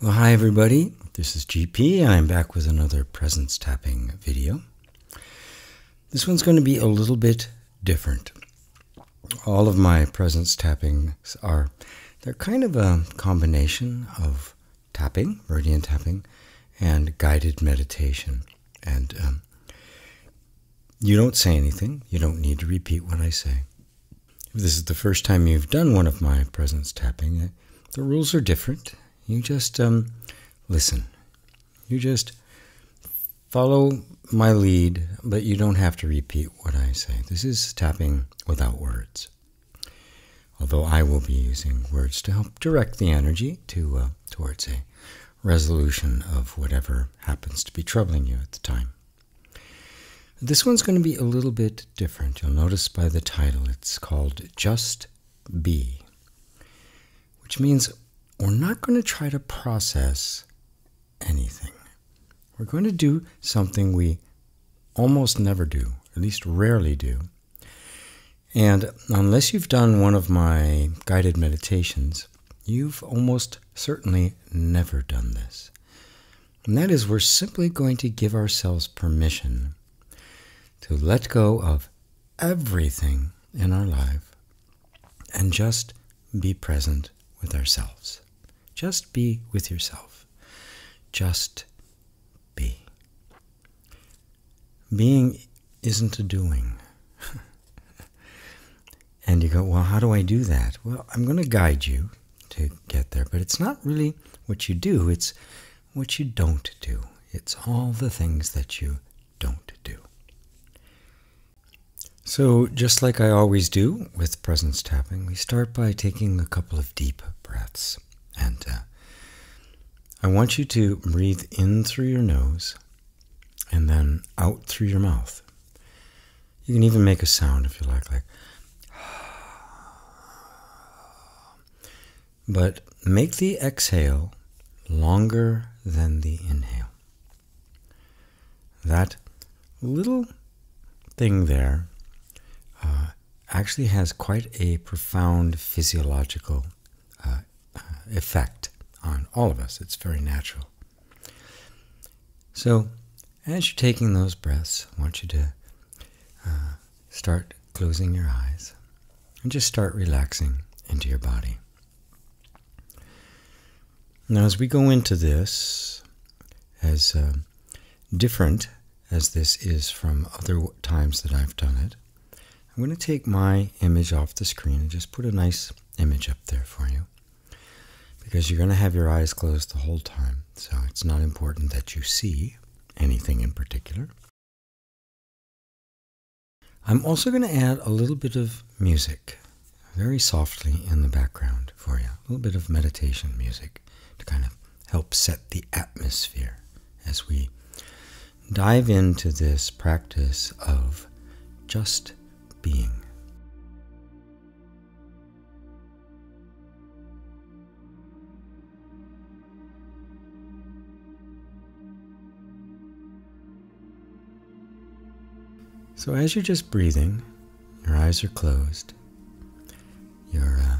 Well, hi everybody. This is GP, I'm back with another presence tapping video. This one's going to be a little bit different. All of my presence tappings are they're kind of a combination of tapping, meridian tapping, and guided meditation. And um, you don't say anything. You don't need to repeat what I say. If this is the first time you've done one of my presence tapping, the rules are different. You just um, listen. You just follow my lead, but you don't have to repeat what I say. This is tapping without words. Although I will be using words to help direct the energy to uh, towards a resolution of whatever happens to be troubling you at the time. This one's going to be a little bit different. You'll notice by the title it's called Just Be, which means we're not going to try to process anything. We're going to do something we almost never do, at least rarely do. And unless you've done one of my guided meditations, you've almost certainly never done this. And that is, we're simply going to give ourselves permission to let go of everything in our life and just be present with ourselves. Just be with yourself. Just be. Being isn't a doing. and you go, well, how do I do that? Well, I'm going to guide you to get there, but it's not really what you do, it's what you don't do. It's all the things that you don't do. So, just like I always do with presence tapping, we start by taking a couple of deep breaths. And uh, I want you to breathe in through your nose and then out through your mouth. You can even make a sound if you like, like. But make the exhale longer than the inhale. That little thing there uh, actually has quite a profound physiological effect on all of us. It's very natural. So, as you're taking those breaths, I want you to uh, start closing your eyes and just start relaxing into your body. Now, as we go into this, as uh, different as this is from other times that I've done it, I'm going to take my image off the screen and just put a nice image up there for you. Because you're going to have your eyes closed the whole time, so it's not important that you see anything in particular. I'm also going to add a little bit of music, very softly in the background for you, a little bit of meditation music to kind of help set the atmosphere as we dive into this practice of just being. So, as you're just breathing, your eyes are closed. You're, uh,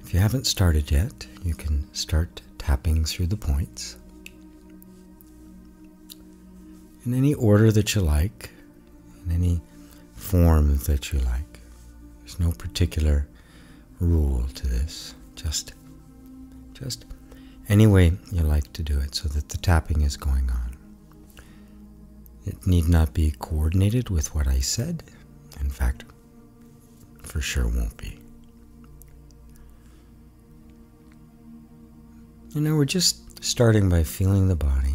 if you haven't started yet, you can start tapping through the points in any order that you like, in any form that you like. There's no particular rule to this. Just, just any way you like to do it so that the tapping is going on. It need not be coordinated with what I said. In fact, for sure won't be. You know, we're just starting by feeling the body,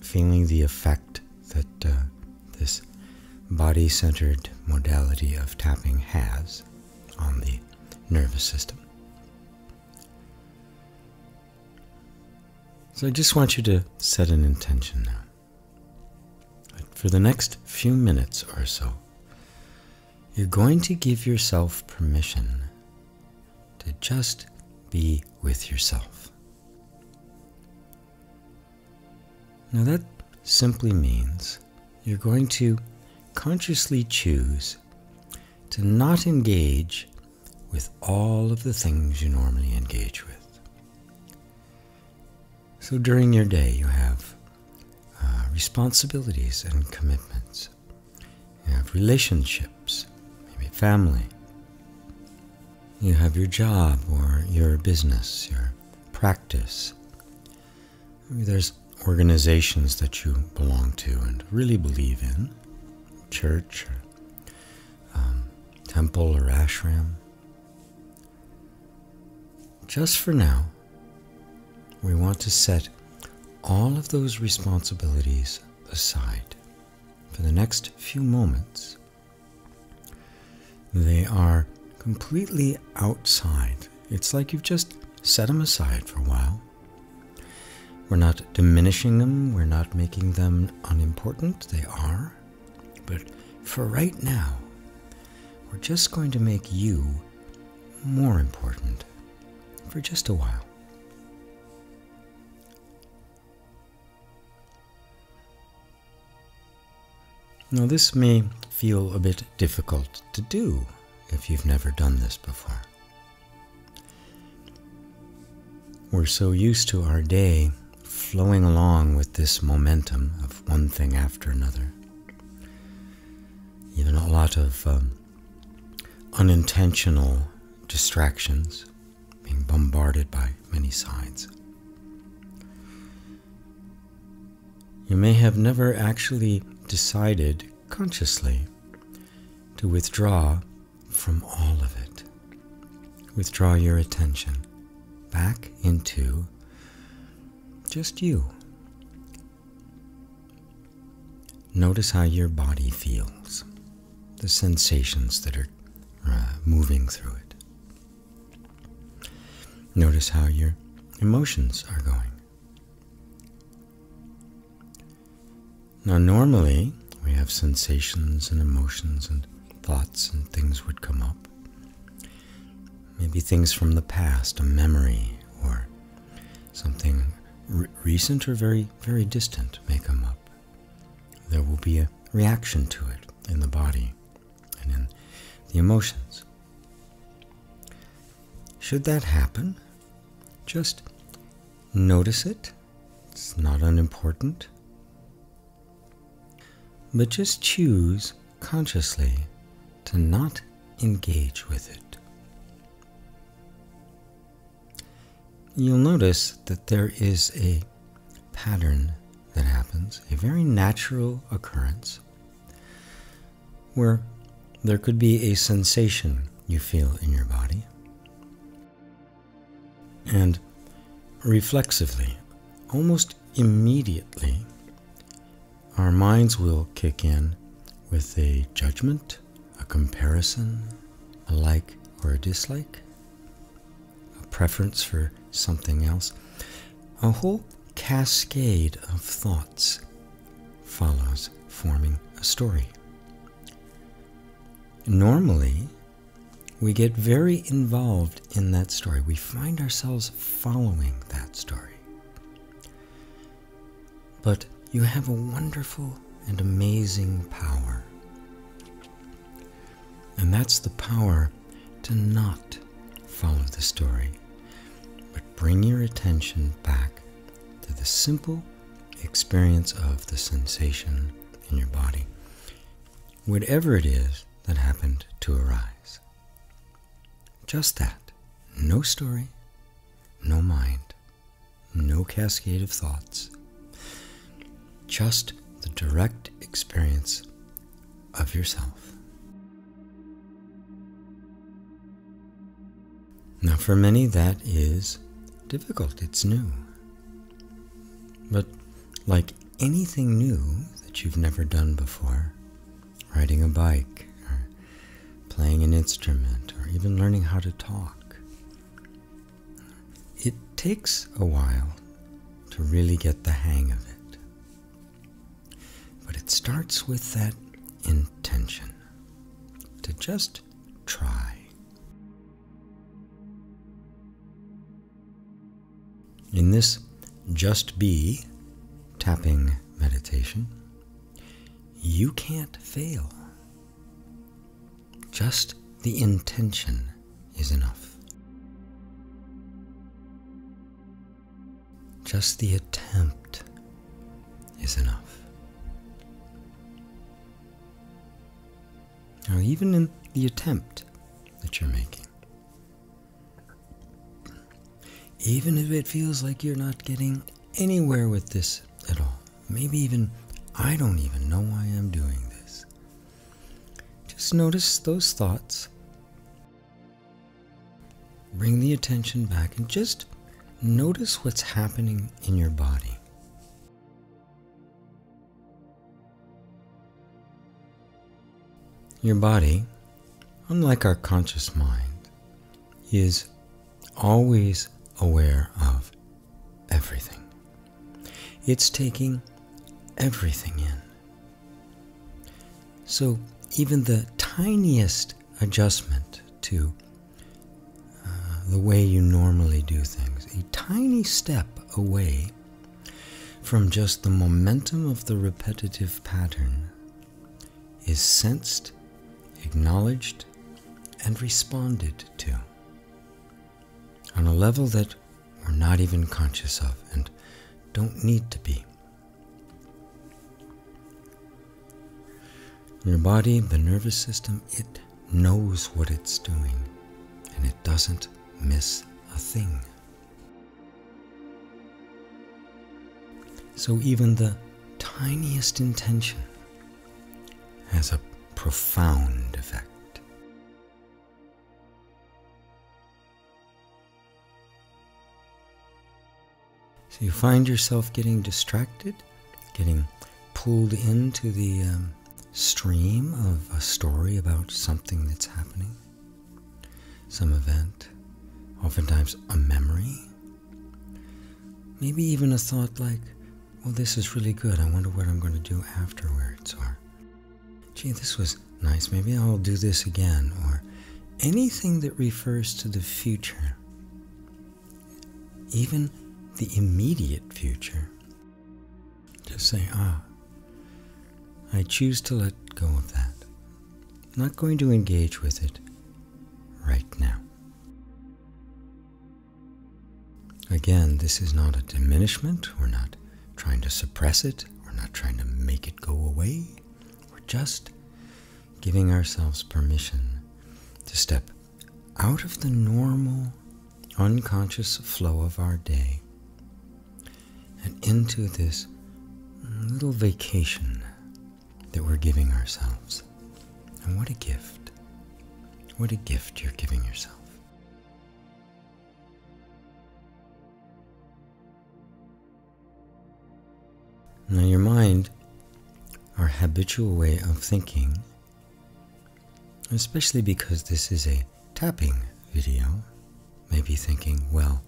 feeling the effect that uh, this body centered modality of tapping has on the nervous system. So I just want you to set an intention now. For the next few minutes or so, you're going to give yourself permission to just be with yourself. Now, that simply means you're going to consciously choose to not engage with all of the things you normally engage with. So during your day, you have responsibilities and commitments. You have relationships, maybe family. You have your job or your business, your practice. Maybe there's organizations that you belong to and really believe in, church, or, um, temple, or ashram. Just for now, we want to set all of those responsibilities aside for the next few moments. They are completely outside. It's like you've just set them aside for a while. We're not diminishing them, we're not making them unimportant. They are. But for right now, we're just going to make you more important for just a while. Now, this may feel a bit difficult to do if you've never done this before. We're so used to our day flowing along with this momentum of one thing after another. Even a lot of um, unintentional distractions, being bombarded by many sides. You may have never actually decided consciously to withdraw from all of it. Withdraw your attention back into just you. Notice how your body feels, the sensations that are uh, moving through it. Notice how your emotions are going. Now, normally we have sensations and emotions and thoughts and things would come up. Maybe things from the past, a memory, or something re- recent or very, very distant may come up. There will be a reaction to it in the body and in the emotions. Should that happen, just notice it. It's not unimportant. But just choose consciously to not engage with it. You'll notice that there is a pattern that happens, a very natural occurrence, where there could be a sensation you feel in your body. And reflexively, almost immediately, our minds will kick in with a judgment, a comparison, a like or a dislike, a preference for something else. A whole cascade of thoughts follows, forming a story. Normally, we get very involved in that story. We find ourselves following that story. But you have a wonderful and amazing power. And that's the power to not follow the story, but bring your attention back to the simple experience of the sensation in your body, whatever it is that happened to arise. Just that. No story, no mind, no cascade of thoughts just the direct experience of yourself. Now, for many, that is difficult, it's new. But like anything new that you've never done before, riding a bike, or playing an instrument, or even learning how to talk, it takes a while to really get the hang of it. It starts with that intention to just try. In this just be tapping meditation, you can't fail. Just the intention is enough. just the attempt is enough. Now, even in the attempt that you're making, even if it feels like you're not getting anywhere with this at all, maybe even I don't even know why I'm doing this. Just notice those thoughts. Bring the attention back and just notice what's happening in your body. Your body, unlike our conscious mind, is always aware of everything. It's taking everything in. So even the tiniest adjustment to uh, the way you normally do things, a tiny step away from just the momentum of the repetitive pattern, is sensed, acknowledged, and responded to on a level that we're not even conscious of and don't need to be. Your body, the nervous system, it knows what it's doing and it doesn't miss a thing. So even the tiniest intention has a profound effect. So you find yourself getting distracted, getting pulled into the um, stream of a story about something that's happening, some event, oftentimes a memory, maybe even a thought like, well, this is really good. I wonder what I'm going to do afterwards. Or, gee, this was nice. Maybe I'll do this again. Or anything that refers to the future, even the immediate future. Just say, ah, I choose to let go of that. I'm not going to engage with it right now. Again, this is not a diminishment. We're not trying to suppress it. We're not trying to make it go away. Just giving ourselves permission to step out of the normal, unconscious flow of our day and into this little vacation that we're giving ourselves. And what a gift. What a gift you're giving yourself. Habitual way of thinking, especially because this is a tapping video, may be thinking, well,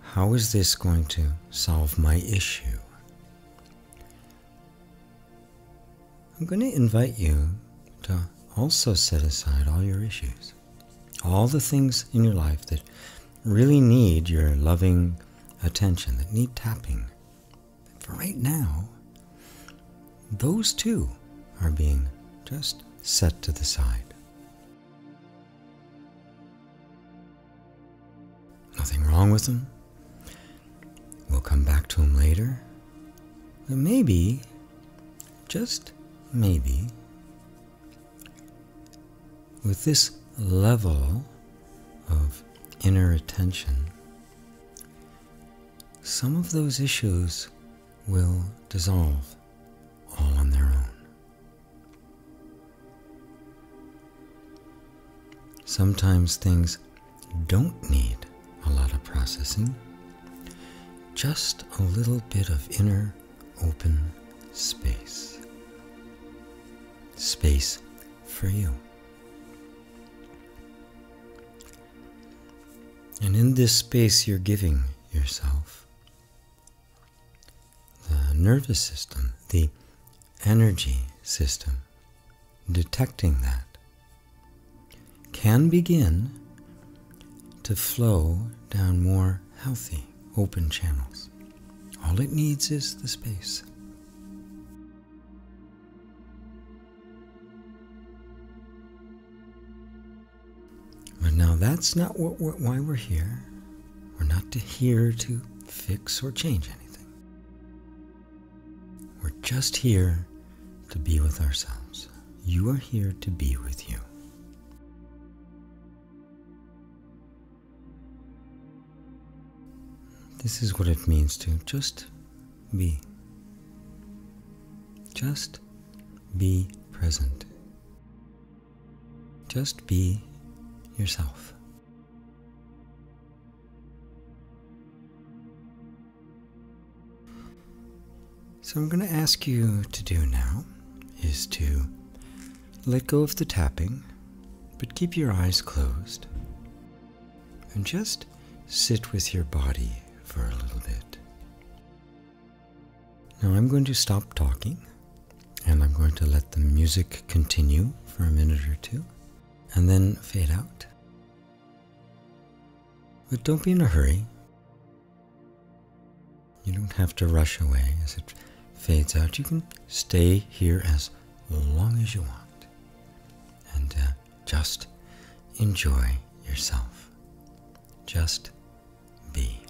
how is this going to solve my issue? I'm going to invite you to also set aside all your issues, all the things in your life that really need your loving attention, that need tapping. For right now, those too are being just set to the side. Nothing wrong with them. We'll come back to them later. But maybe, just maybe, with this level of inner attention, some of those issues will dissolve all on their own. Sometimes things don't need a lot of processing just a little bit of inner open space. Space for you. And in this space you're giving yourself, the nervous system, the energy system, detecting that, can begin to flow down more healthy open channels. All it needs is the space. But now that's not what why we're here. We're not to here to fix or change anything. We're just here to be with ourselves. You are here to be with you. This is what it means to just be. Just be present. Just be yourself. So, I'm going to ask you to do now is to let go of the tapping, but keep your eyes closed and just sit with your body for a little bit. Now, I'm going to stop talking and I'm going to let the music continue for a minute or two and then fade out. But don't be in a hurry. You don't have to rush away as it fades out. You can stay here as long as you want and uh, just enjoy yourself. Just be.